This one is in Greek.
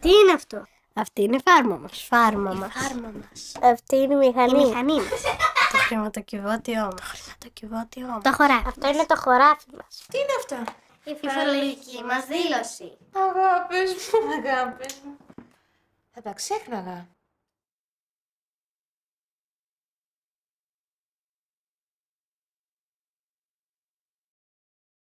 Τι είναι αυτό; Αυτή είναι η φάρμα μας. Φάρμα μας. Φάρμα μας. Αυτή είναι η μηχανή. Η μηχανή μας. Το χρηματοκιβώτιό μας. Το χρηματοκιβώτιό μας. Το χωράφι. Αυτό είναι το χωράφι μας. Τι είναι αυτό; Η φορολογική μας δήλωση. Αγάπες μου. Αγάπες μου. Θα τα ξέχναγα.